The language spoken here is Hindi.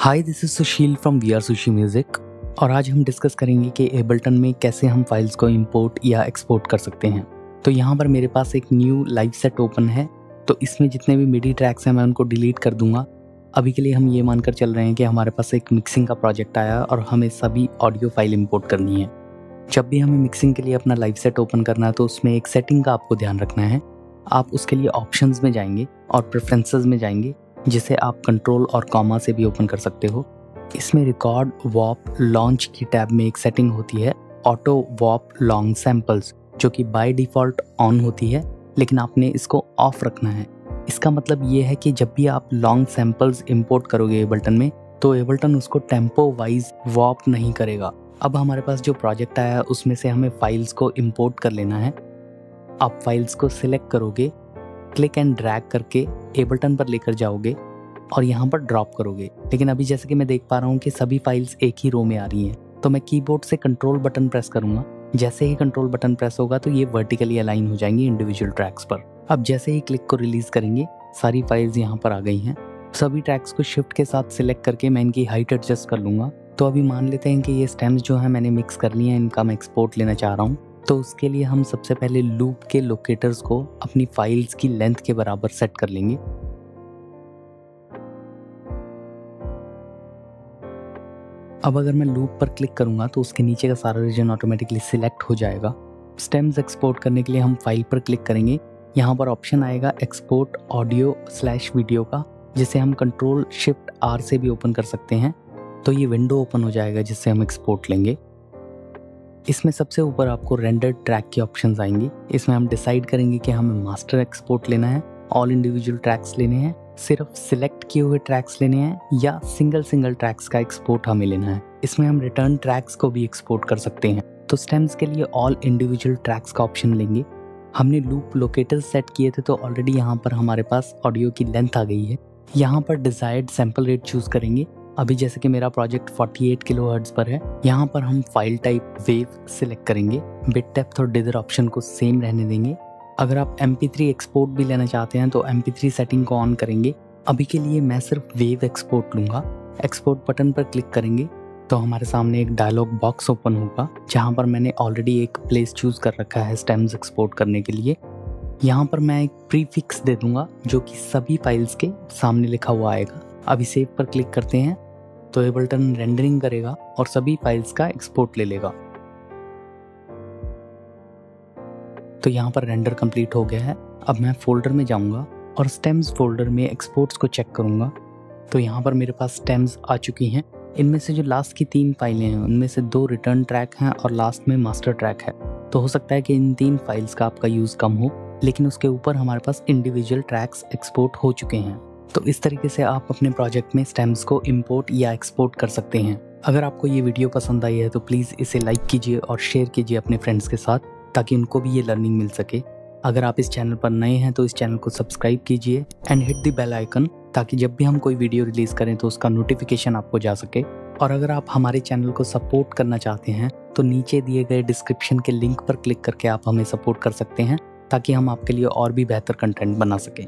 Hi this is Sushil from we are sushi music और आज हम डिस्कस करेंगे कि एबल्टन में कैसे हम फाइल्स को इंपोर्ट या एक्सपोर्ट कर सकते हैं। तो यहाँ पर मेरे पास एक न्यू लाइव सेट ओपन है। तो इसमें जितने भी मिडी ट्रैक्स हैं, मैं उनको डिलीट कर दूँगा। अभी के लिए हम ये मानकर चल रहे हैं कि हमारे पास एक मिक्सिंग का प्रोजेक्ट आया और हमें सभी ऑडियो फ़ाइल इम्पोर्ट करनी है। जब भी हमें मिक्सिंग के लिए अपना लाइव सेट ओपन करना है तो उसमें एक सेटिंग का आपको ध्यान रखना है। आप उसके लिए ऑप्शंस में जाएँगे और प्रेफरेंसेस में जाएँगे। जिसे आप कंट्रोल और कॉमा से भी ओपन कर सकते हो। इसमें रिकॉर्ड वॉप लॉन्च की टैब में एक सेटिंग होती है ऑटो वॉप लॉन्ग सैम्पल्स जो कि बाय डिफ़ॉल्ट ऑन होती है, लेकिन आपने इसको ऑफ़ रखना है। इसका मतलब ये है कि जब भी आप लॉन्ग सैम्पल्स इंपोर्ट करोगे एबल्टन में तो एबल्टन उसको टेंपो वाइज वॉप नहीं करेगा। अब हमारे पास जो प्रोजेक्ट आया, उसमें से हमें फाइल्स को इम्पोर्ट कर लेना है। आप फाइल्स को सिलेक्ट करोगे क्लिक एंड ड्रैग करके ए पर लेकर जाओगे और यहाँ पर ड्रॉप करोगे। लेकिन अभी जैसे कि मैं देख पा रहा हूँ कि सभी फाइल्स एक ही रो में आ रही हैं तो मैं कीबोर्ड से कंट्रोल बटन प्रेस करूँगा। जैसे ही कंट्रोल बटन प्रेस होगा तो ये वर्टिकली अलाइन हो जाएँगी इंडिविजुअल ट्रैक्स पर। अब जैसे ही क्लिक को रिलीज़ करेंगे, सारी फाइल्स यहाँ पर आ गई हैं। सभी ट्रैक्स को शिफ्ट के साथ सिलेक्ट करके मैं इनकी हाइट एडजस्ट कर लूँगा। तो अभी मान लेते हैं कि ये स्टेम्स जो है मैंने मिक्स कर लिए हैं, इनका मैं एक्सपोर्ट लेना चाह रहा हूँ। तो उसके लिए हम सबसे पहले लूप के लोकेटर्स को अपनी फाइल्स की लेंथ के बराबर सेट कर लेंगे। अब अगर मैं लूप पर क्लिक करूँगा तो उसके नीचे का सारा रीजन ऑटोमेटिकली सिलेक्ट हो जाएगा। स्टेम्स एक्सपोर्ट करने के लिए हम फ़ाइल पर क्लिक करेंगे। यहाँ पर ऑप्शन आएगा एक्सपोर्ट ऑडियो स्लैश वीडियो का, जिसे हम कंट्रोल शिफ्ट आर से भी ओपन कर सकते हैं। तो ये विंडो ओपन हो जाएगा, जिससे हम एक्सपोर्ट लेंगे। इसमें सबसे ऊपर आपको रेंडर ट्रैक के ऑप्शंस आएँगे। इसमें हम डिसाइड करेंगे कि हमें मास्टर एक्सपोर्ट लेना है ऑल इंडिविजुअल ट्रैक्स लेने हैं, सिर्फ़ सिलेक्ट किए हुए ट्रैक्स लेने हैं, या सिंगल सिंगल ट्रैक्स का एक्सपोर्ट हमें लेना है। इसमें हम रिटर्न ट्रैक्स को भी एक्सपोर्ट कर सकते हैं। तो स्टेम्स के लिए ऑल इंडिविजुअल ट्रैक्स का ऑप्शन लेंगे। हमने लूप लोकेटर सेट किए थे तो ऑलरेडी यहाँ पर हमारे पास ऑडियो की लेंथ आ गई है। यहाँ पर डिजायर्ड सैंपल रेट चूज़ करेंगे। अभी जैसे कि मेरा प्रोजेक्ट 48 किलो हर्ट्स पर है, यहाँ पर हम फ़ाइल टाइप वेव सिलेक्ट करेंगे बिट डेप्थ और डिजर ऑप्शन को सेम रहने देंगे। अगर आप एम एक्सपोर्ट भी लेना चाहते हैं तो एम सेटिंग को ऑन करेंगे। अभी के लिए मैं सिर्फ़ वेव एक्सपोर्ट लूँगा। एक्सपोर्ट बटन पर क्लिक करेंगे तो हमारे सामने एक डायलॉग बॉक्स ओपन होगा, जहाँ पर मैंने ऑलरेडी एक प्लेस चूज़ कर रखा है स्टेम्स एक्सपोर्ट करने के लिए। यहाँ पर मैं एक प्रीफिक्स दे दूँगा, जो कि सभी फाइल्स के सामने लिखा हुआ आएगा। अभी सेव पर क्लिक करते हैं तो ये एबल्टन रेंडरिंग करेगा और सभी फाइल्स का एक्सपोर्ट ले लेगा। तो यहाँ पर रेंडर कंप्लीट हो गया है। अब मैं फोल्डर में जाऊँगा और स्टेम्स फोल्डर में एक्सपोर्ट्स को चेक करूँगा। तो यहाँ पर मेरे पास स्टेम्स आ चुकी हैं। इनमें से जो लास्ट की तीन फाइलें हैं, उनमें से दो रिटर्न ट्रैक हैं और लास्ट में मास्टर ट्रैक है। तो हो सकता है कि इन तीन फाइल्स का आपका यूज़ कम हो, लेकिन उसके ऊपर हमारे पास इंडिविजुअल ट्रैक्स एक्सपोर्ट हो चुके हैं। तो इस तरीके से आप अपने प्रोजेक्ट में स्टेम्स को इम्पोर्ट या एक्सपोर्ट कर सकते हैं। अगर आपको ये वीडियो पसंद आई है तो प्लीज़ इसे लाइक कीजिए और शेयर कीजिए अपने फ्रेंड्स के साथ, ताकि उनको भी ये लर्निंग मिल सके। अगर आप इस चैनल पर नए हैं तो इस चैनल को सब्सक्राइब कीजिए and hit the bell icon ताकि जब भी हम कोई वीडियो रिलीज़ करें तो उसका नोटिफिकेशन आपको जा सके। और अगर आप हमारे चैनल को सपोर्ट करना चाहते हैं तो नीचे दिए गए डिस्क्रिप्शन के लिंक पर क्लिक करके आप हमें सपोर्ट कर सकते हैं, ताकि हम आपके लिए और भी बेहतर कंटेंट बना सकें।